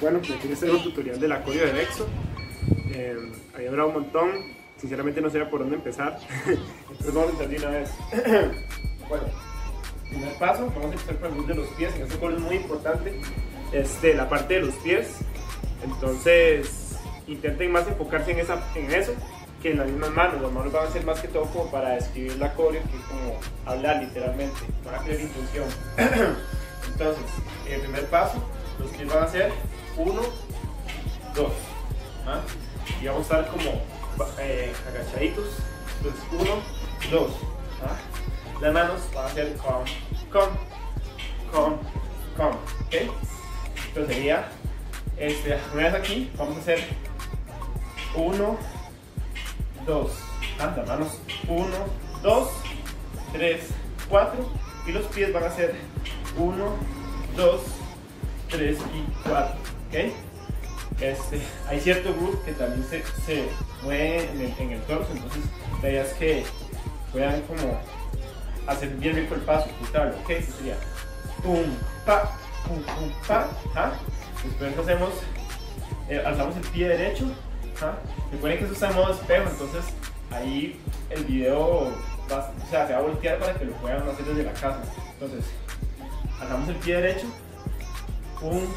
Bueno, pues aquí este es un tutorial del acorio del EXO. Eh, había durado un montón, sinceramente no sé por dónde empezar, entonces vamos a empezar de una vez. bueno, primer paso, vamos a empezar con el de los pies, en este coro es muy importante este, la parte de los pies, entonces intenten más enfocarse en, esa, en eso que en las mismas manos, las manos van a ser más que todo como para describir la coreo que como hablar literalmente, van a crear intención. entonces, el primer paso, los pies van a ser uno, dos. ¿ah? Y vamos a estar como eh, agachaditos. Entonces, uno, dos. ¿ah? Las manos van a ser con, con, con, con. ¿Ok? Entonces sería, este, una vez aquí, vamos a hacer uno, dos. ¿ah? Las manos, uno, dos, tres, cuatro. Y los pies van a ser uno, dos, tres y cuatro. Este, hay cierto groove que también se, se mueve en el, torso, entonces la idea es que puedan como hacer bien rico el paso, quitarlo, ¿ok? sería pum, pa, pum, pum, pa, ¿ah? Después hacemos, eh, alzamos el pie derecho, ¿ah? Recuerden que eso está en modo espejo, entonces ahí el video va, o sea, se va a voltear para que lo puedan hacer desde la casa. Entonces, alzamos el pie derecho, un,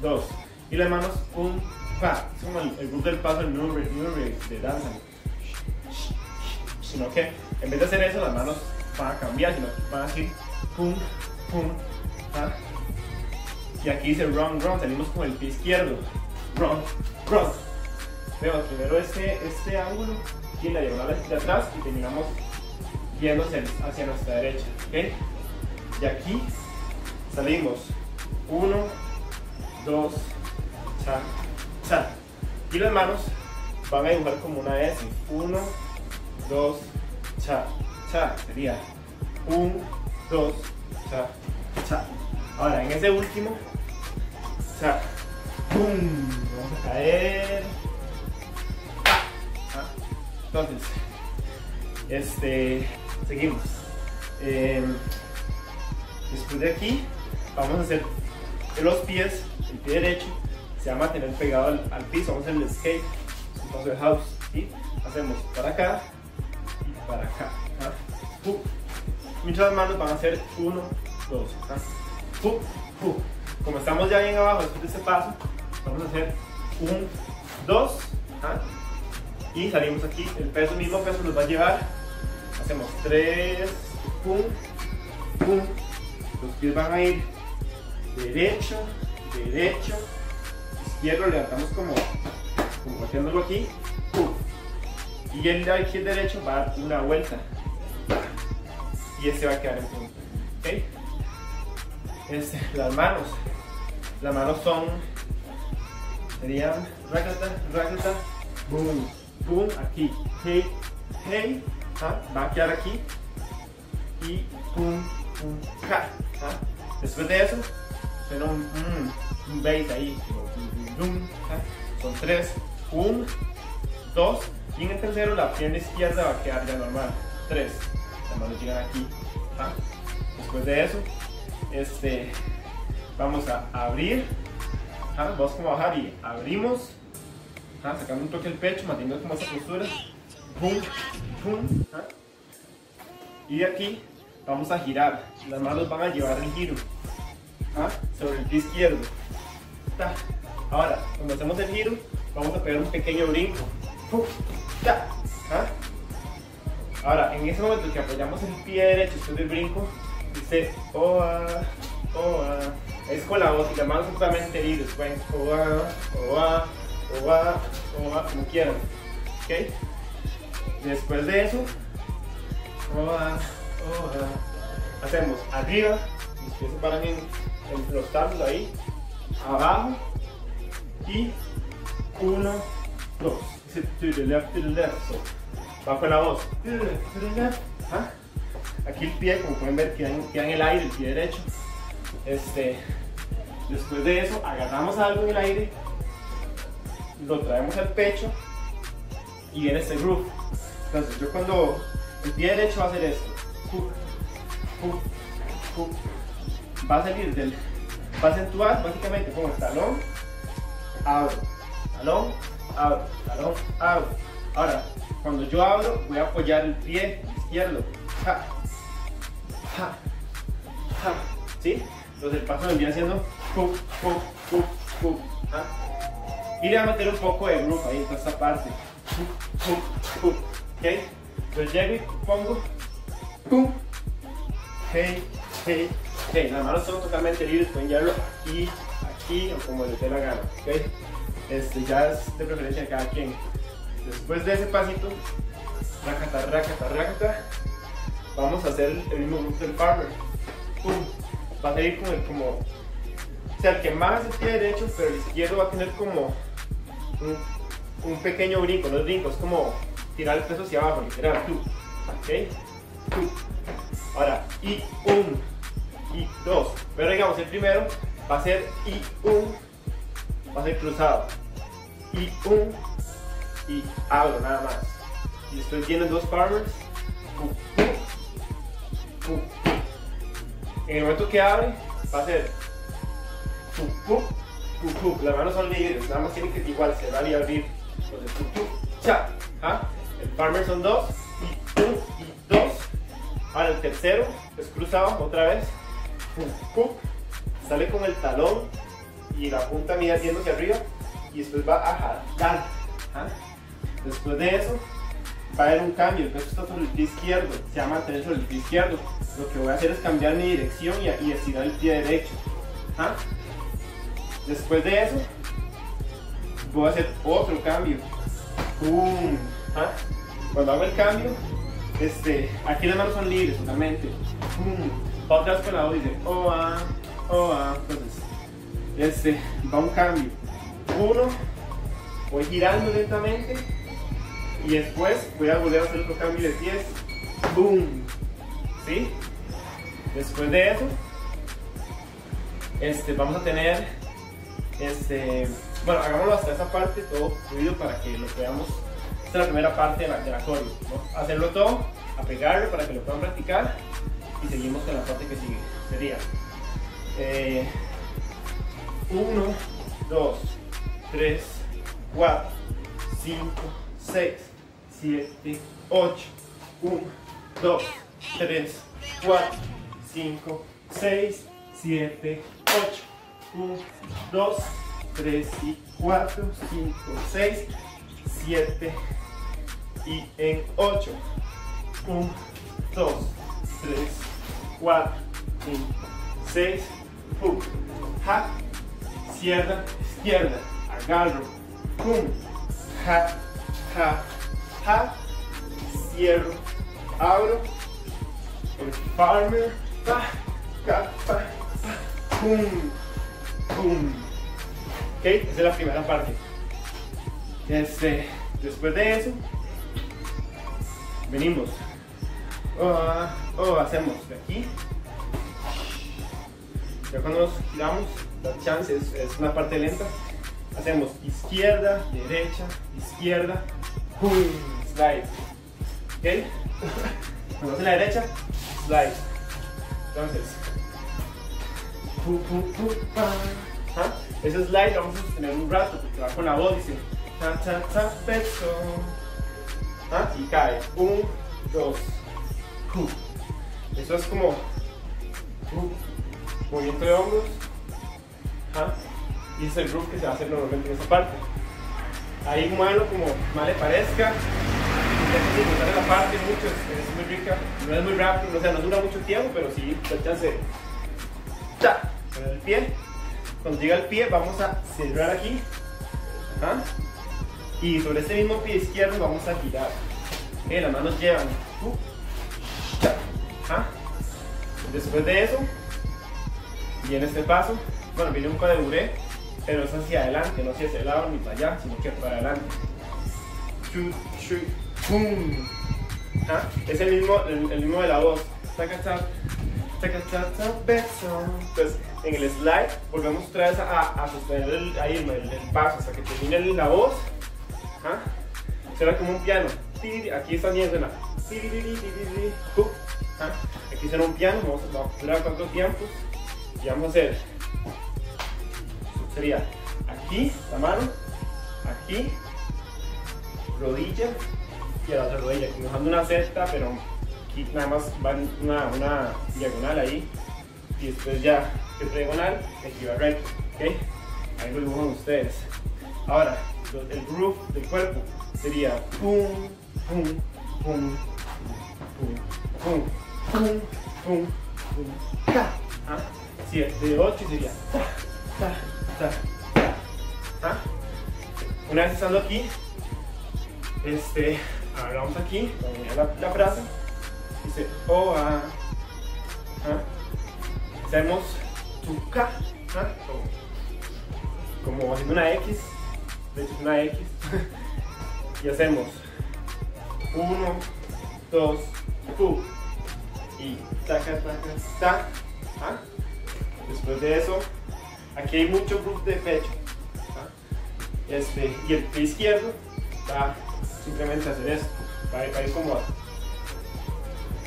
dos, y las manos, un, pa. Es como el, el del paso, el new, de danza. Sino que en vez de hacer eso, las manos van a cambiar, sino van a decir pum, pum, pa. Y aquí dice run, run, salimos con el pie izquierdo. Run, run. Vemos primero este, este ángulo y la diagonal de atrás y terminamos yendo hacia, nuestra derecha. ¿okay? Y aquí salimos 1, 2, cha, cha. Y las manos van a dibujar como una S. 1, 2, cha, cha. Sería 1, 2, cha, cha. Ahora, en ese último, cha, pum, vamos a caer. Ah. Entonces, este, seguimos. Eh, después de aquí, vamos a hacer los pies, el pie derecho, se va a mantener pegado al, piso, vamos a hacer el skate, de house, hacemos para acá y para acá. ¿ah? Muchas manos van a hacer uno, dos, ¿ah? como estamos ya bien abajo después de este paso, vamos a hacer un, dos, ¿ah? y salimos aquí, el peso, mismo peso nos va a llevar, hacemos tres, pum, pum, los pies van a ir derecho, derecho, izquierdo, levantamos como, como haciéndolo aquí, y el aquí derecho va a dar una vuelta, y este va a quedar en punto, ¿okay? Este, las manos, las manos son, serían, racata, racata, boom, boom, aquí, hey, hey, ¿ah? va a quedar aquí, y pum, pum, ja, ¿ah? después de eso, suena un, mm, un bass ahí, son tres, un, dos, y en el tercero la pierna izquierda va a quedar ya normal, tres, las manos llegan aquí, ¿ah? después de eso, este, vamos a abrir, ¿ah? vamos como a bajar y abrimos, ¿ah? sacando un toque el pecho, manteniendo como esa postura, pum, pum, ¿ah? y de aquí vamos a girar, las manos van a llevar el giro, sobre el pie izquierdo, Ahora, cuando hacemos el giro, vamos a pegar un pequeño brinco. ¿Ah? Ahora, en ese momento que apoyamos el pie derecho después del brinco, dice oa, oa. Es con la voz y las manos totalmente libres. Pueden oa, oa, oa, oa, como quieran. ¿Ok? Después de eso, oa, oa. Hacemos arriba, los pies se paran en, en los ahí, abajo y uno, dos. To the left, to left. So, va con la voz. To the left. Aquí el pie, como pueden ver, queda en, queda en el aire, el pie derecho. Este, después de eso, agarramos algo en el aire, lo traemos al pecho y viene este groove. Entonces, yo cuando el pie derecho va a hacer esto, va a salir del va a acentuar básicamente como el talón abro, talón, abro, talón, abro. Ahora, cuando yo abro, voy a apoyar el pie izquierdo. Ja, ja, ja. ¿Sí? Entonces el paso vendría siendo pu, pu, pu, pu, ¿ah? Y le voy a meter un poco de groove ahí en esta parte. Pu, pu, pu, ¿Ok? Entonces llego y pongo pum, hey, hey, hey. Las manos son totalmente libres, pueden llevarlo aquí, aquí o como les dé la gana. ¿Ok? Este, ya es de preferencia de cada quien. Después de ese pasito, racata, racata, racata, vamos a hacer el mismo grupo del farmer. Pum. Va a salir como, el, como, o sea, el que más pie derecho, pero el izquierdo va a tener como un, un pequeño brinco, no es brinco, es como tirar el peso hacia abajo, literal, tú, ok, tú. Ahora, y un, y dos, pero digamos, el primero va a ser y un, va a ser cruzado, y un, y abro nada más. Y después vienen dos farmers, en el momento que abre, va a ser las manos son libres, nada más tienen que igual cerrar y abrir. Entonces, cha, ¿ah? El farmer son dos, y un, y dos. Ahora el tercero es cruzado otra vez. Sale con el talón y la punta mía haciendo hacia arriba y después va a jalar. ¿ah? Después de eso va a haber un cambio, el peso está sobre el pie izquierdo, se va a mantener sobre el pie izquierdo. Lo que voy a hacer es cambiar mi dirección y, y estirar el pie derecho. ¿ah? Después de eso, voy a hacer otro cambio. ¿ah? Cuando hago el cambio, este, aquí las manos son libres totalmente. ¡Pum! Otra vez con la voz dice, oh, oh, ah. Entonces, este, va un cambio. Uno, voy girando lentamente y después voy a volver a hacer otro cambio de pies. ¡Boom! ¿Sí? Después de eso, este, vamos a tener, este, bueno, hagámoslo hasta esa parte, todo fluido para que lo veamos. Esta es la primera parte de la, de ¿no? Hacerlo todo, apegarlo para que lo puedan practicar y seguimos con la parte que sigue. Sería 1, 2, 3, 4, 5, 6, 7, 8, 1, 2, 3, 4, 5, 6, 7, 8, 1, 2, 3 y 4, 5, 6, 7 y en 8, 1, 2, 3, 4, 5, 6, pum, ja, izquierda, izquierda, agarro, pum, ja, ja, ja, cierro, abro, farmer, pa, ca, pa, pa, pum, pum. Ok, esa es la primera parte. Este, después de eso, venimos, oh, oh, hacemos de aquí, ya cuando nos giramos, la chance es, una parte lenta, hacemos izquierda, derecha, izquierda, slide. ¿Ok? Cuando hace la derecha, slide. Entonces, ¿Ah? ese slide lo vamos a sostener un rato porque va con la voz, dice ta ta ta beso. ¿Ah? Y cae. Un, dos. Eso es como movimiento de hombros. Y ese es el groove que se va a hacer normalmente en esa parte. Ahí muévelo como mal le parezca disfrutar la parte mucho, es, muy rica, no es muy rápido, o sea, no dura mucho tiempo, pero sí, da chance. ¡Ta! Con el pie, cuando llega el pie, vamos a cerrar aquí, y sobre este mismo pie izquierdo vamos a girar. Las manos llevan, uh, después de eso, viene este paso, bueno, viene un de buré, pero es hacia adelante, no hacia ese lado ni para allá, sino que para adelante. ¿Ah? Es el mismo, el, mismo de la voz. Entonces, en el slide volvemos otra vez a, sostener el, el, paso hasta que termine la voz. ¿Ah? Suena como un piano. Aquí está bien suena. ¿Ah? Aquí suena un piano. Vamos a durar cuántos tiempos. Y vamos a hacer. Sería aquí la mano, aquí, rodilla y a la otra rodilla, como dejando una Z, pero aquí nada más va una, una diagonal ahí y después ya que diagonal, aquí va recto, ¿ok? Ahí lo dibujan ustedes. Ahora, el groove del cuerpo sería pum, pum, pum, pum, pum, pum, pum, pum, ta. ¿Ah? De 8 sería ta, ta, ta, ta. ¿Ah? Una vez estando aquí, este, ahora vamos aquí, la, la frase, dice o a, ¿ah? hacemos tu K, ¿ah? como, como haciendo una X, de hecho es una X, y hacemos 1, 2, pu, y taca, taca, ta, ¿ah? Después de eso, aquí hay mucho groove de pecho, ¿ah? este, y el pie izquierdo va simplemente hacer esto, va, ir como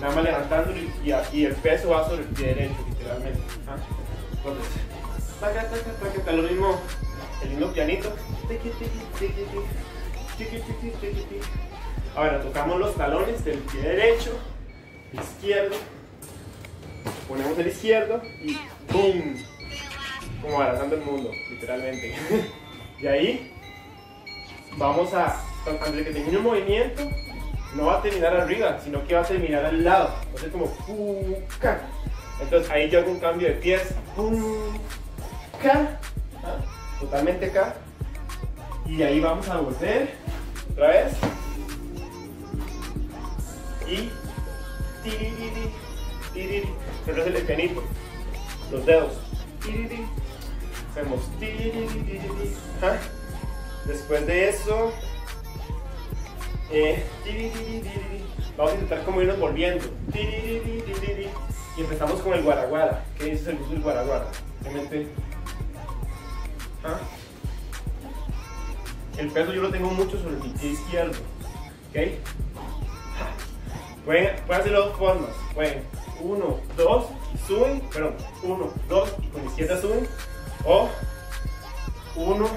nada más levantándolo y, y, el peso va sobre el pie derecho, literalmente. ¿ah? Entonces, taca, taca, taca, taca, lo mismo, el mismo pianito. Ahora tocamos los talones del pie derecho, izquierdo, ponemos el izquierdo y ¡boom! Como abrazando el mundo, literalmente. y ahí vamos a, antes de que termine el movimiento, no va a terminar arriba, sino que va a terminar al lado. Entonces como. Entonces ahí yo hago un cambio de pies. ¡puca! ¿Ah? Totalmente acá. Y ahí vamos a volver otra vez. Y tiriri, tiriri. Pero es el pianito. Los dedos. Tiriri. Hacemos tiriri, ¿Ah? Después de eso, eh, vamos a intentar como irnos volviendo. Y empezamos con el guaraguara. ¿Qué dice el uso del guaraguara? Simplemente. ¿ah? El peso yo lo tengo mucho sobre mi pie izquierdo. ¿Ok? Pueden, pueden hacerlo de dos formas. Pueden uno, dos y suben. Perdón, uno, dos y con la izquierda suben. O uno,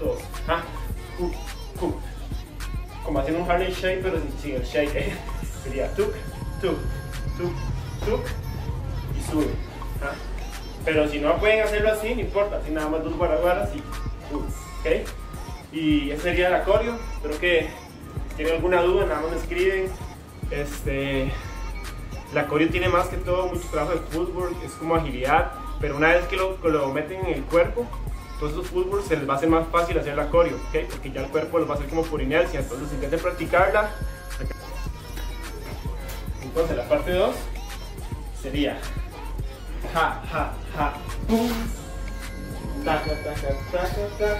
dos. ¿ah? Como haciendo un Harley Shake, pero sin, el shake. ¿eh? Sería tuk, tuk, tuk, tuk y sube. ¿ah? Pero si no pueden hacerlo así, no importa, así nada más dos guaraguaras y uh, ¿ok? Y ese sería el acorio. Espero que si tienen alguna duda, nada más me escriben. Este, el acorio tiene más que todo mucho trabajo de footwork, es como agilidad, pero una vez que lo, meten en el cuerpo, todos esos fútbol se les va a hacer más fácil hacer la coreo, porque ya el cuerpo lo va a hacer como por inercia, entonces intenten practicarla. Entonces la parte 2 sería ja, ja, ja, pum, taca, taca, taca, taca,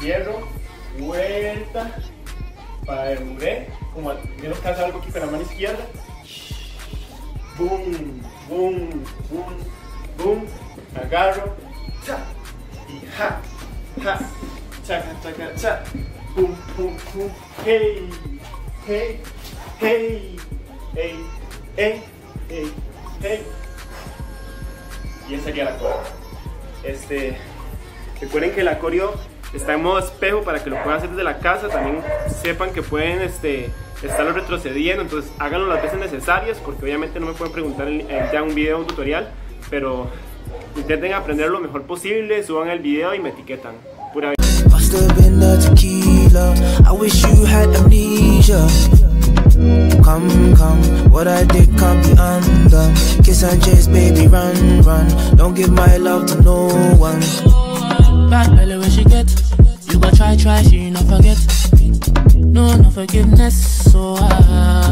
cierro, vuelta, para el como menos que algo aquí con la mano izquierda, boom, boom, boom, boom, agarro, cha, y ja, ja, chaca, chaca, cha, pum, pum, pum, hey, hey, hey, hey, hey, hey, hey. Y esa sería la coreo. Este, recuerden que la coreo está en modo espejo para que lo puedan hacer desde la casa. También sepan que pueden este, estarlo retrocediendo, entonces háganlo las veces necesarias porque obviamente no me pueden preguntar en, en ya un video, un tutorial, pero Intenten aprender lo mejor posible, suban el video y me etiquetan. Pura I wish you had amnesia. Come, come, what I did can't be undone. Kiss and chase, baby, run, run. Don't give my love to no one. Bad belly when she get, you go try, try, she not forget. No, no forgiveness, so ah,